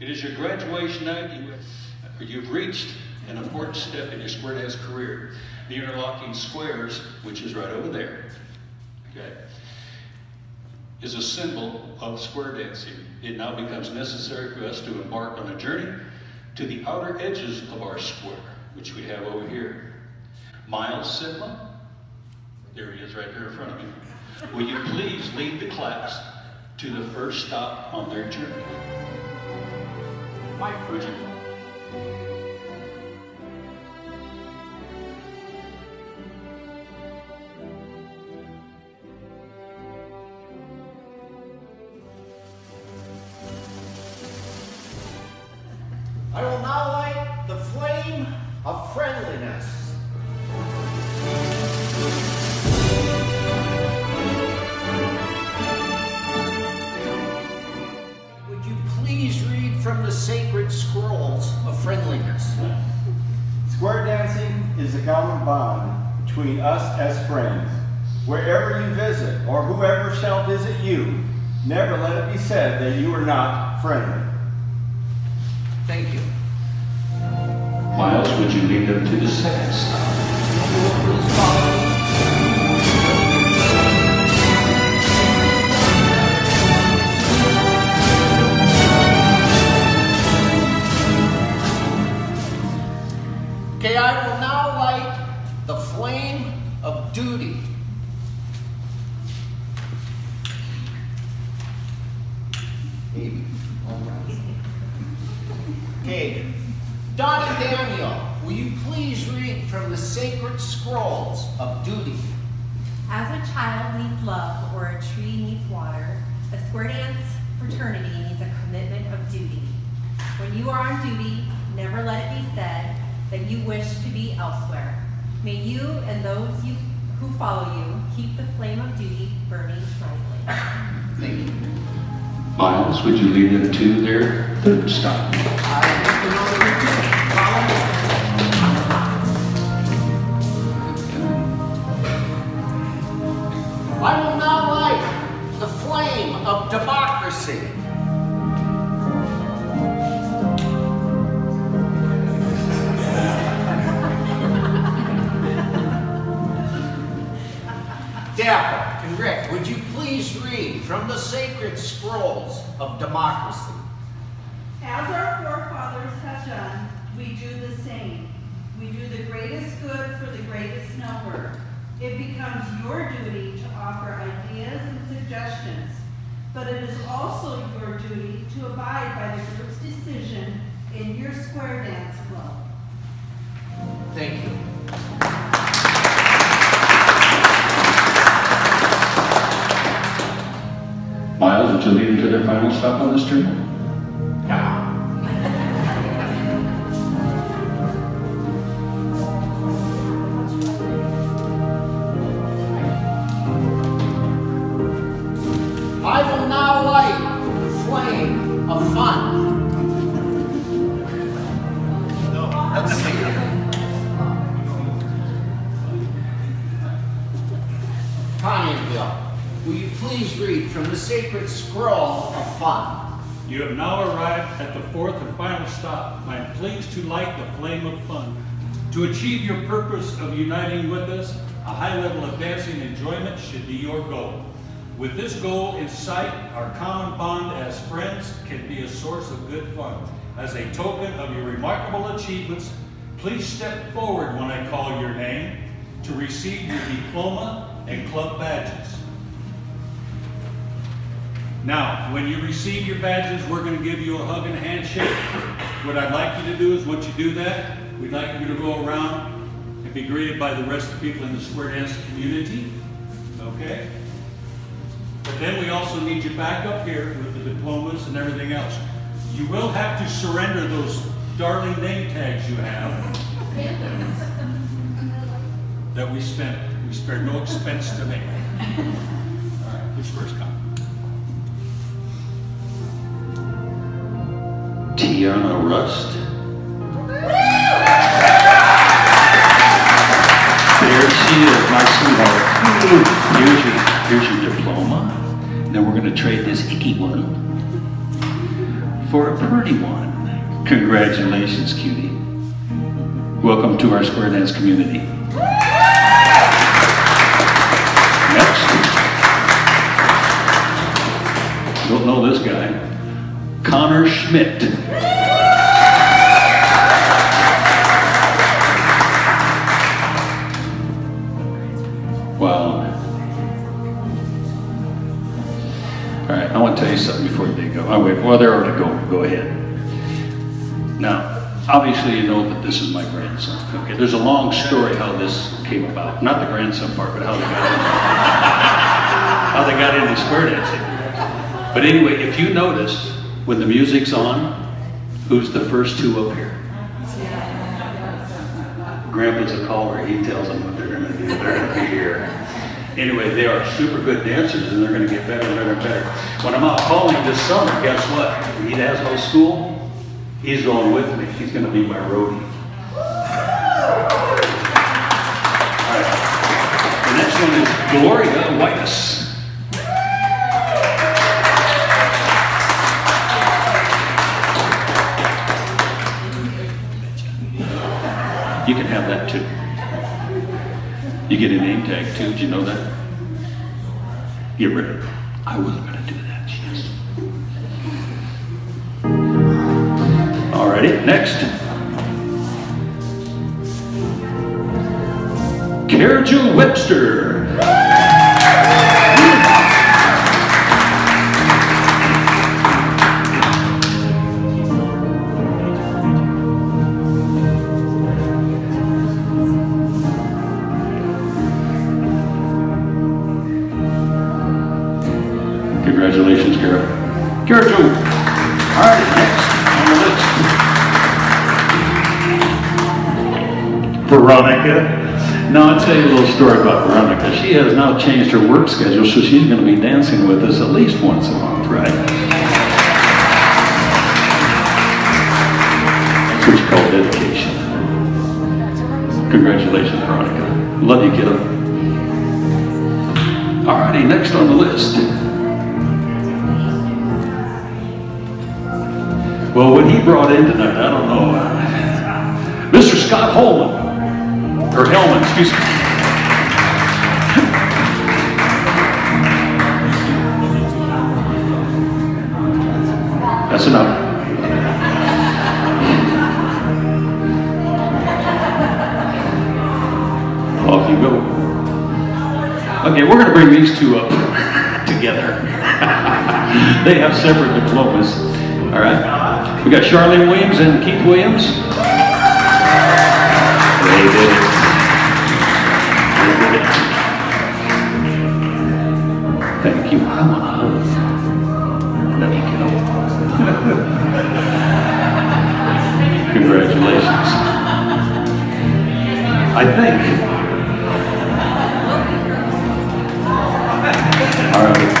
It is your graduation night. You, you've reached an important step in your square dance career. The interlocking squares, which is right over there, okay, is a symbol of square dancing. It now becomes necessary for us to embark on a journey to the outer edges of our square, which we have over here. Miles Sidma, there he is right there in front of me. Will you please lead the class to the first stop on their journey? My friend. Of friendliness. Would you please read from the sacred scrolls of friendliness? Square dancing is a common bond between us as friends. Wherever you visit, or whoever shall visit you, never let it be said that you are not friendly. Thank you. Miles, would you lead them to the second stop? Okay, I will now light the flame of duty. Maybe. All right. Okay, Don and Daniel, will you please read from the sacred scrolls of duty? As a child needs love or a tree needs water, a square dance fraternity needs a commitment of duty. When you are on duty, never let it be said that you wish to be elsewhere. May you and those you, who follow you keep the flame of duty burning brightly. Thank you. Miles, would you lead them to their third stop? Democracy. Dapper and Rick, would you please read from the sacred scrolls of democracy? As our forefathers have done, we do the same. We do the greatest good for the greatest number. It becomes your duty to offer ideas and suggestions, but it is also your duty to abide by the group's decision in your square dance club. Thank you. Miles, would you lead them to their final stop on this journey? Will you please read from the sacred scroll of fun? You have now arrived at the fourth and final stop. I am pleased to light the flame of fun. To achieve your purpose of uniting with us, a high level of dancing enjoyment should be your goal. With this goal in sight, our common bond as friends can be a source of good fun. As a token of your remarkable achievements, please step forward when I call your name to receive your diploma and club badges. Now, when you receive your badges, we're going to give you a hug and a handshake. What I'd like you to do is, once you do that, we'd like you to go around and be greeted by the rest of the people in the square dance community. Okay? But then we also need you back up here with the diplomas and everything else. You will have to surrender those darling name tags you have that we spent. We spared no expense to make. All right, who's first come? Tiana Rust. There she is, my sweetheart. Here's your, here's your diploma. Then we're gonna trade this icky one for a pretty one. Congratulations, cutie. Welcome to our square dance community. Next. Don't know this guy. Connor Schmidt. Wow. All right, I want to tell you something before they go. Oh, wait, well, they're already going. Go ahead. Now, obviously, you know that this is my grandson. Okay, there's a long story how this came about. Not the grandson part, but how they got in. how they got into square dancing. But anyway, if you notice, when the music's on, who's the first two up here? Grandpa's a caller. He tells them what they're going to do. They're going to be here. Anyway, they are super good dancers, and they're going to get better and better and better. When I'm out calling this summer, guess what? He has no school. He's going with me. He's going to be my roadie. All right. The next one is Gloria Whitus. You can have that too. You get a name tag too. Did you know that? Get rid of it. I wasn't going to do that. Jeez. Alrighty, next. Carajul Webster. Congratulations, Kara. Kara Joe. All right, next on the list. Veronica. Now, I'll tell you a little story about Veronica. She has now changed her work schedule, so she's going to be dancing with us at least once a month, right? That's what you call dedication. Congratulations, Veronica. Love you, kiddo. All righty, next on the list. Well, what he brought in tonight, I don't know. Mr. Scott Holman, or Hellman, excuse me. That's enough. Off you go. Okay, we're going to bring these two up together. they have separate diplomas. All right. We got Charlene Williams and Keith Williams. They did it. They did it. Thank you. I want a hug. Let me get Congratulations. I think. All right.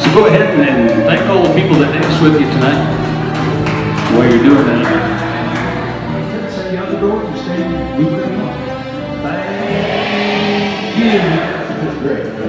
So go ahead and, and thank all the people that danced with you tonight. While you're doing that. Say the door and stay, move them on. Thank you. That's great.